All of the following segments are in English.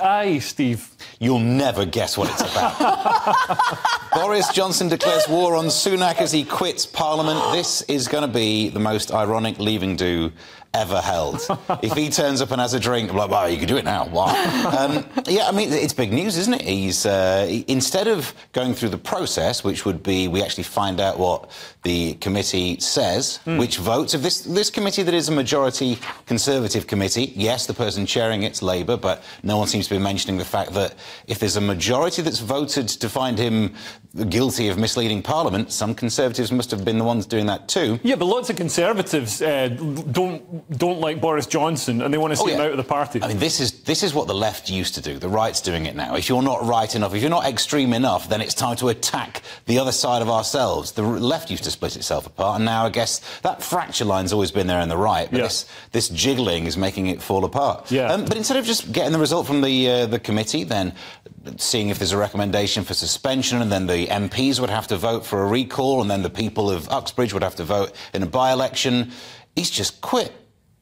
eye, Steve? You'll never guess what it's about. Boris Johnson declares war on Sunak as he quits Parliament. This is going to be the most ironic leaving do ever held. if he turns up and has a drink, I'm like, wow, you can do it now. Wow. Um, yeah, I mean, it's big news, isn't it? He's uh, instead of going through the process, which would be we actually find out what the committee says, mm. which votes of this this committee that is a majority Conservative committee. Yes, the person chairing it's Labour, but no one seems to be mentioning the fact that if there's a majority that's voted to find him guilty of misleading Parliament, some Conservatives must have been the ones doing that too. Yeah, but lots of Conservatives uh, don't don't like Boris Johnson and they want to see oh, yeah. him out of the party. I mean, this is this is what the left used to do. The right's doing it now. If you're not right enough, if you're not extreme enough, then it's time to attack the other side of ourselves. The left used to split itself apart, and now I guess that fracture line's always been there in the right. But yeah. this this jiggling is making it fall apart. Yeah. Um, but instead of just getting the result from the uh, the committee, then seeing if there's a recommendation for suspension, and then the MPs would have to vote for a recall, and then the people of Uxbridge would have to vote in a by-election. He's just quit.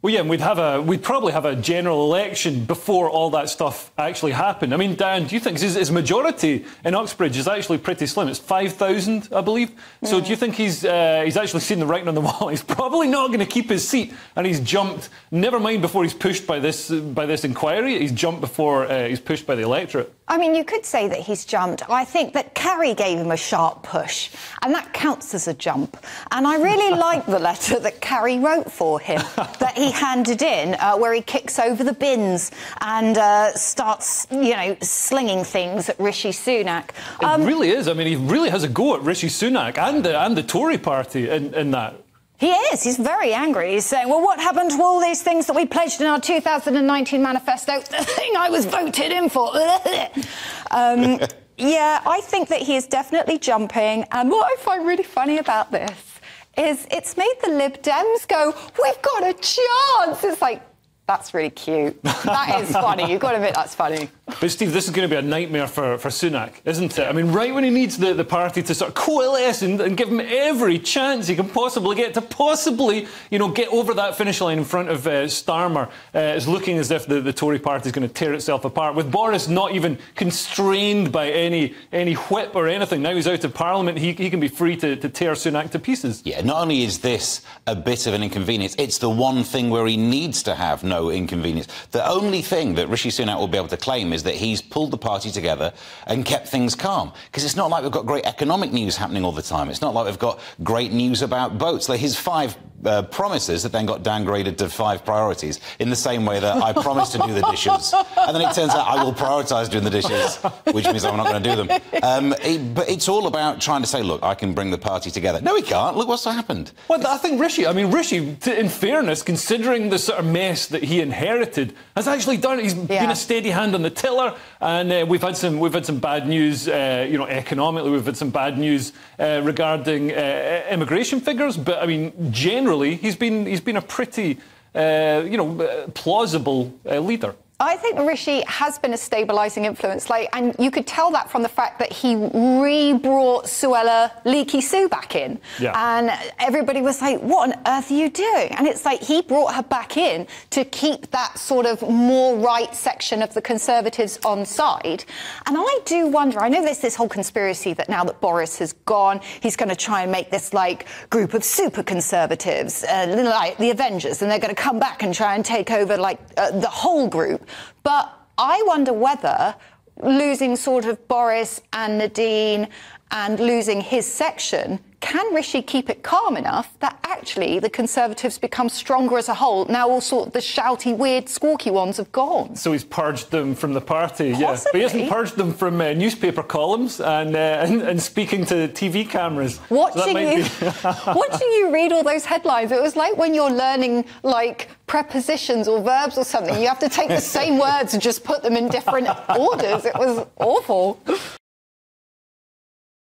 Well, yeah, and we'd have a we'd probably have a general election before all that stuff actually happened. I mean, Diane, do you think his, his majority in Uxbridge is actually pretty slim? It's five thousand, I believe. Yeah. So, do you think he's uh, he's actually seen the writing on the wall? He's probably not going to keep his seat, and he's jumped. Never mind before he's pushed by this by this inquiry. He's jumped before uh, he's pushed by the electorate. I mean, you could say that he's jumped. I think that Carrie gave him a sharp push, and that counts as a jump. And I really like the letter that Carrie wrote for him, that he handed in, uh, where he kicks over the bins and uh, starts, you know, slinging things at Rishi Sunak. Um, it really is. I mean, he really has a go at Rishi Sunak and the, and the Tory party in, in that. He is. He's very angry. He's saying, well, what happened to all these things that we pledged in our 2019 manifesto? The thing I was voted in for. um, yeah, I think that he is definitely jumping. And what I find really funny about this is it's made the Lib Dems go, we've got a chance. It's like, that's really cute. That is funny. You've got to admit that's funny. But Steve, this is going to be a nightmare for, for Sunak, isn't it? I mean, right when he needs the, the party to sort of coalesce and, and give him every chance he can possibly get to possibly, you know, get over that finish line in front of uh, Starmer, uh, it's looking as if the, the Tory party is going to tear itself apart. With Boris not even constrained by any any whip or anything, now he's out of Parliament, he, he can be free to, to tear Sunak to pieces. Yeah, not only is this a bit of an inconvenience, it's the one thing where he needs to have no inconvenience. The only thing that Rishi Sunak will be able to claim is that he's pulled the party together and kept things calm. Because it's not like we've got great economic news happening all the time. It's not like we've got great news about boats. His five uh, promises that then got downgraded to five priorities in the same way that I promised to do the dishes. And then it turns out I will prioritise doing the dishes, which means I'm not going to do them. Um, it, but it's all about trying to say, look, I can bring the party together. No, he can't. Look what's happened. Well, I think Rishi, I mean, Rishi, in fairness, considering the sort of mess that he inherited, has actually done it. He's yeah. been a steady hand on the tiller, and uh, we've had some we've had some bad news, uh, you know, economically. We've had some bad news uh, regarding uh, immigration figures, but I mean, generally, he's been he's been a pretty, uh, you know, plausible uh, leader. I think Rishi has been a stabilising influence, like, and you could tell that from the fact that he re-brought Suella Leaky Sue back in, yeah. and everybody was like, "What on earth are you doing?" And it's like he brought her back in to keep that sort of more right section of the Conservatives on side. And I do wonder. I know there's this whole conspiracy that now that Boris has gone, he's going to try and make this like group of super conservatives, uh, like the Avengers, and they're going to come back and try and take over like uh, the whole group. But I wonder whether losing sort of Boris and Nadine and losing his section can Rishi keep it calm enough that actually the Conservatives become stronger as a whole? Now all sort of the shouty, weird, squawky ones have gone. So he's purged them from the party, Possibly. yeah. But he hasn't purged them from uh, newspaper columns and, uh, and, and speaking to TV cameras. Watching so you, watching you read all those headlines, it was like when you're learning like prepositions or verbs or something. You have to take the same words and just put them in different orders. It was awful.